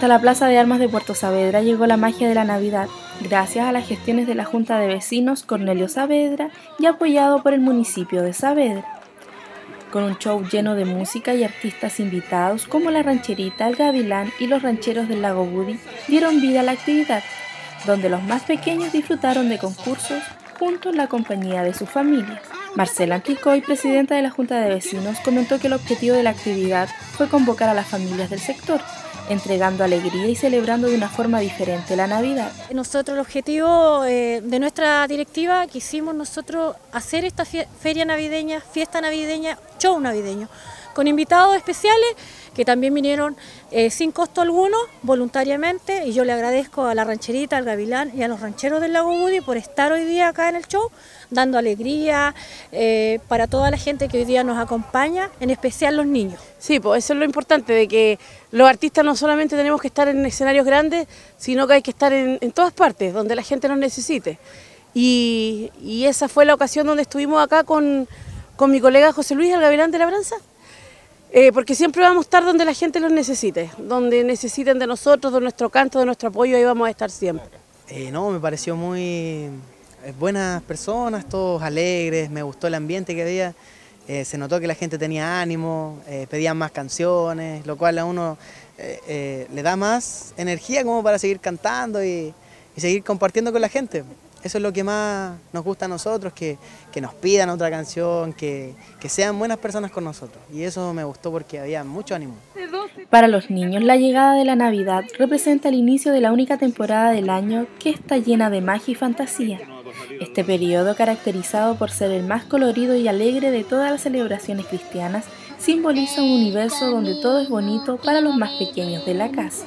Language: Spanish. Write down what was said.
Hasta la Plaza de Armas de Puerto Saavedra llegó la magia de la Navidad, gracias a las gestiones de la Junta de Vecinos Cornelio Saavedra y apoyado por el municipio de Saavedra. Con un show lleno de música y artistas invitados como la rancherita, el gavilán y los rancheros del lago Budi dieron vida a la actividad, donde los más pequeños disfrutaron de concursos junto a la compañía de sus familias. Marcela Anticoy, presidenta de la Junta de Vecinos, comentó que el objetivo de la actividad fue convocar a las familias del sector, entregando alegría y celebrando de una forma diferente la Navidad. Nosotros el objetivo eh, de nuestra directiva quisimos nosotros hacer esta feria navideña, fiesta navideña, show navideño, con invitados especiales que también vinieron eh, sin costo alguno, voluntariamente, y yo le agradezco a la rancherita, al gavilán y a los rancheros del Lago Budi por estar hoy día acá en el show, dando alegría eh, para toda la gente que hoy día nos acompaña, en especial los niños. Sí, pues eso es lo importante, de que los artistas no solamente tenemos que estar en escenarios grandes, sino que hay que estar en, todas partes, donde la gente nos necesite. Y, esa fue la ocasión donde estuvimos acá con, con mi colega José Luis, el gavilán de la Branza, eh, porque siempre vamos a estar donde la gente los necesite, donde necesiten de nosotros, de nuestro canto, de nuestro apoyo, ahí vamos a estar siempre. Eh, no, me pareció muy eh, buenas personas, todos alegres, me gustó el ambiente que había, se notó que la gente tenía ánimo, pedían más canciones, lo cual a uno le da más energía como para seguir cantando y seguir compartiendo con la gente. Eso es lo que más nos gusta a nosotros, que, nos pidan otra canción, que, que, sean buenas personas con nosotros. Y eso me gustó porque había mucho ánimo. Para los niños, la llegada de la Navidad representa el inicio de la única temporada del año que está llena de magia y fantasía. Este periodo, caracterizado por ser el más colorido y alegre de todas las celebraciones cristianas, simboliza un universo donde todo es bonito para los más pequeños de la casa.